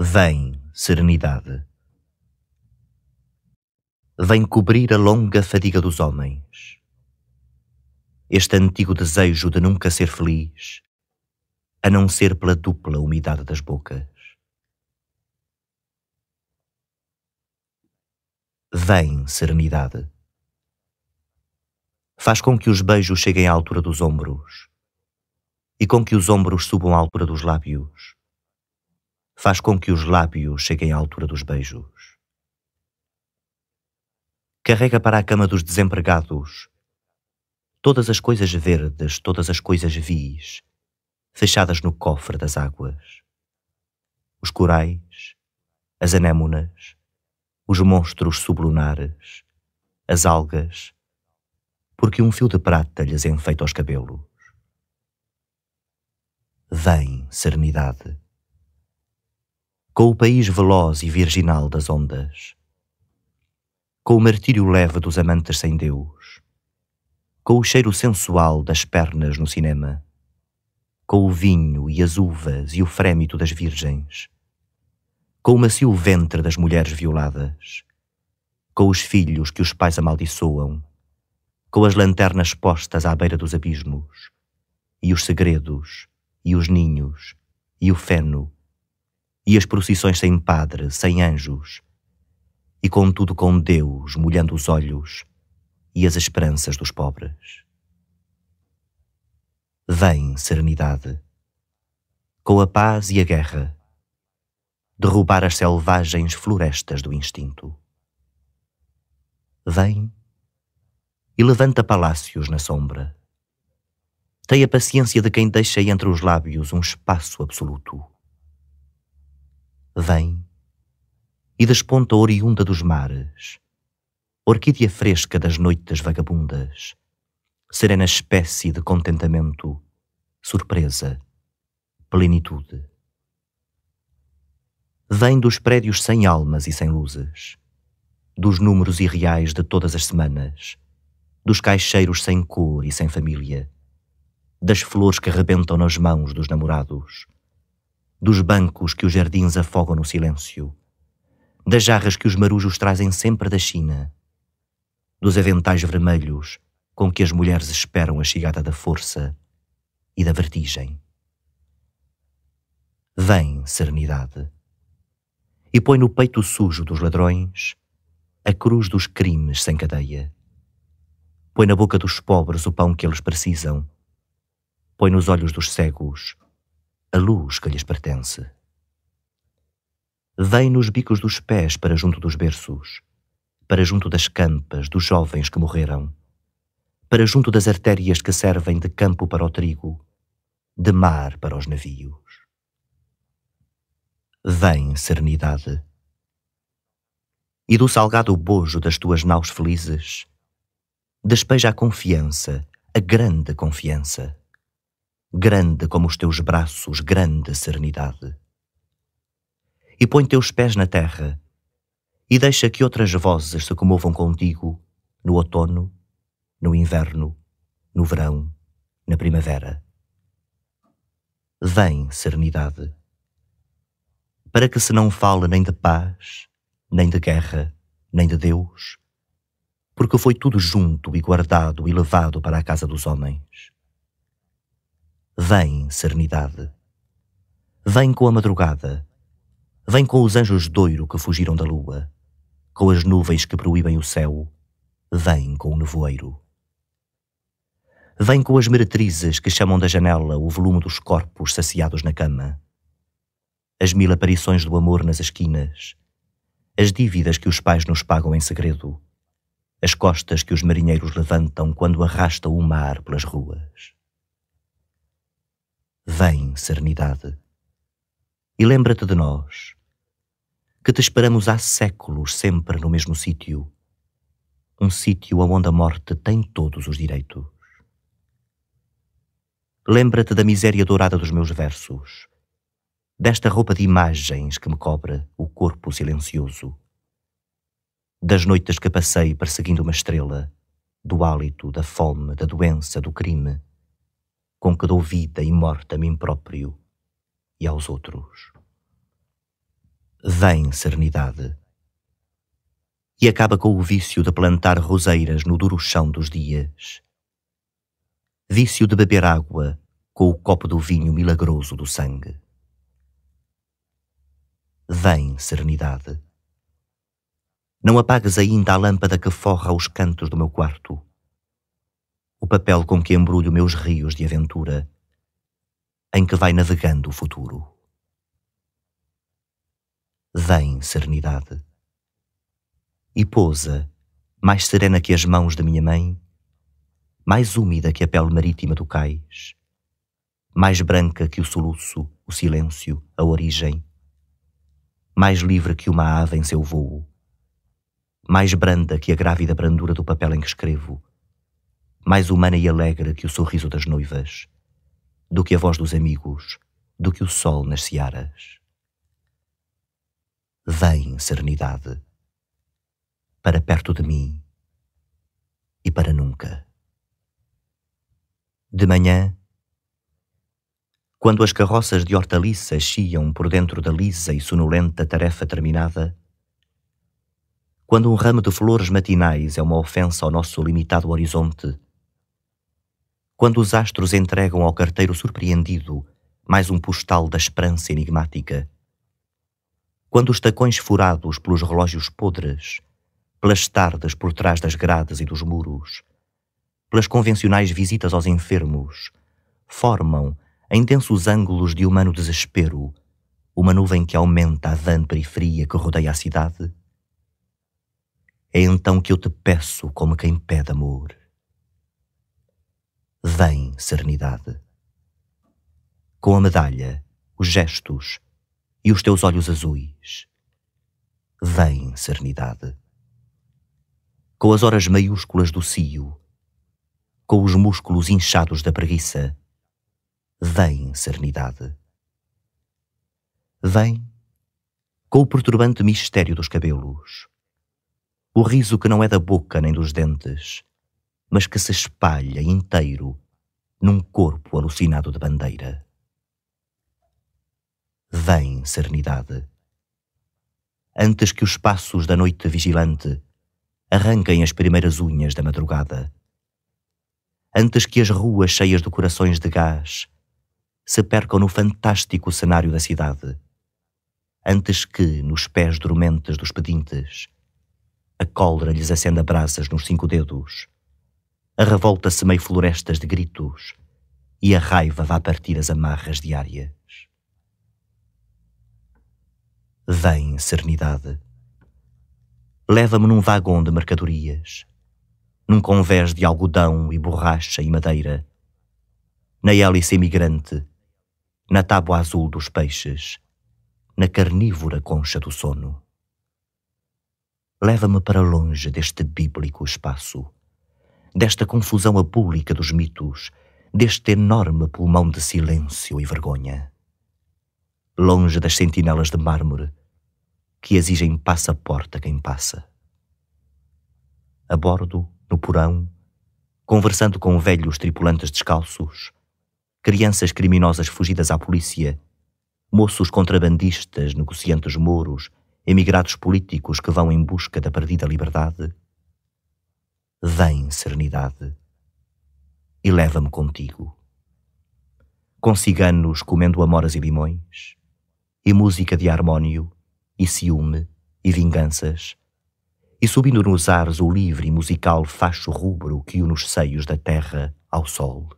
Vem, serenidade. Vem cobrir a longa fadiga dos homens. Este antigo desejo de nunca ser feliz, a não ser pela dupla umidade das bocas. Vem, serenidade. Faz com que os beijos cheguem à altura dos ombros e com que os ombros subam à altura dos lábios faz com que os lábios cheguem à altura dos beijos. Carrega para a cama dos desempregados todas as coisas verdes, todas as coisas vis, fechadas no cofre das águas. Os corais, as anémonas, os monstros sublunares, as algas, porque um fio de prata lhes enfeita os cabelos. Vem, serenidade com o país veloz e virginal das ondas, com o martírio leve dos amantes sem Deus, com o cheiro sensual das pernas no cinema, com o vinho e as uvas e o frémito das virgens, com o macio ventre das mulheres violadas, com os filhos que os pais amaldiçoam, com as lanternas postas à beira dos abismos, e os segredos, e os ninhos, e o feno, e as procissões sem padre, sem anjos, e contudo com Deus molhando os olhos e as esperanças dos pobres. Vem, serenidade, com a paz e a guerra, derrubar as selvagens florestas do instinto. Vem e levanta palácios na sombra. Tem a paciência de quem deixa entre os lábios um espaço absoluto vem e desponta oriunda dos mares, orquídea fresca das noites vagabundas, serena espécie de contentamento, surpresa, plenitude. Vem dos prédios sem almas e sem luzes, dos números irreais de todas as semanas, dos caixeiros sem cor e sem família, das flores que arrebentam nas mãos dos namorados, dos bancos que os jardins afogam no silêncio, das jarras que os marujos trazem sempre da China, dos aventais vermelhos com que as mulheres esperam a chegada da força e da vertigem. Vem, serenidade, e põe no peito sujo dos ladrões a cruz dos crimes sem cadeia. Põe na boca dos pobres o pão que eles precisam. Põe nos olhos dos cegos a luz que lhes pertence. Vem nos bicos dos pés para junto dos berços, para junto das campas dos jovens que morreram, para junto das artérias que servem de campo para o trigo, de mar para os navios. Vem, serenidade, e do salgado bojo das tuas naus felizes, despeja a confiança, a grande confiança grande como os teus braços, grande serenidade. E põe teus pés na terra, e deixa que outras vozes se comovam contigo no outono, no inverno, no verão, na primavera. Vem, serenidade, para que se não fale nem de paz, nem de guerra, nem de Deus, porque foi tudo junto e guardado e levado para a casa dos homens. Vem, serenidade. Vem com a madrugada. Vem com os anjos doiro que fugiram da lua, com as nuvens que proíbem o céu. Vem com o nevoeiro. Vem com as meretrizes que chamam da janela o volume dos corpos saciados na cama. As mil aparições do amor nas esquinas. As dívidas que os pais nos pagam em segredo. As costas que os marinheiros levantam quando arrastam o mar pelas ruas. Vem, serenidade, e lembra-te de nós, que te esperamos há séculos sempre no mesmo sítio, um sítio onde a morte tem todos os direitos. Lembra-te da miséria dourada dos meus versos, desta roupa de imagens que me cobre o corpo silencioso, das noites que passei perseguindo uma estrela, do hálito, da fome, da doença, do crime com que dou vida e morte a mim próprio e aos outros. Vem, serenidade. E acaba com o vício de plantar roseiras no duro chão dos dias. Vício de beber água com o copo do vinho milagroso do sangue. Vem, serenidade. Não apagues ainda a lâmpada que forra os cantos do meu quarto. O papel com que embrulho meus rios de aventura, em que vai navegando o futuro. Vem, serenidade. E pousa, mais serena que as mãos da minha mãe, mais úmida que a pele marítima do cais, mais branca que o soluço, o silêncio, a origem, mais livre que uma ave em seu vôo, mais branda que a grávida brandura do papel em que escrevo, mais humana e alegre que o sorriso das noivas, do que a voz dos amigos, do que o sol nas searas. Vem, serenidade, para perto de mim e para nunca. De manhã, quando as carroças de hortaliças chiam por dentro da lisa e sonolenta tarefa terminada, quando um ramo de flores matinais é uma ofensa ao nosso limitado horizonte, quando os astros entregam ao carteiro surpreendido mais um postal da esperança enigmática, quando os tacões furados pelos relógios podres, pelas tardes por trás das grades e dos muros, pelas convencionais visitas aos enfermos, formam em densos ângulos de humano desespero, uma nuvem que aumenta a vã periferia que rodeia a cidade? É então que eu te peço como quem pede amor. Vem, serenidade. Com a medalha, os gestos e os teus olhos azuis. Vem, serenidade. Com as horas maiúsculas do cio, com os músculos inchados da preguiça, Vem, serenidade. Vem com o perturbante mistério dos cabelos, o riso que não é da boca nem dos dentes, mas que se espalha inteiro num corpo alucinado de bandeira. Vem, serenidade. Antes que os passos da noite vigilante arranquem as primeiras unhas da madrugada. Antes que as ruas cheias de corações de gás se percam no fantástico cenário da cidade, antes que, nos pés dormentes dos pedintes, a cólera lhes acenda brasas nos cinco dedos, a revolta semeie florestas de gritos e a raiva vá partir as amarras diárias. Vem, serenidade. Leva-me num vagão de mercadorias, num convés de algodão e borracha e madeira, na hélice imigrante na tábua azul dos peixes, na carnívora concha do sono. Leva-me para longe deste bíblico espaço, desta confusão apúlica dos mitos, deste enorme pulmão de silêncio e vergonha. Longe das sentinelas de mármore que exigem passaporte a quem passa. A bordo, no porão, conversando com velhos tripulantes descalços, crianças criminosas fugidas à polícia, moços contrabandistas, negociantes mouros, emigrados políticos que vão em busca da perdida liberdade. Vem, serenidade, e leva-me contigo. Com ciganos comendo amoras e limões, e música de harmônio, e ciúme, e vinganças, e subindo nos ares o livre e musical facho rubro que une os seios da terra ao sol.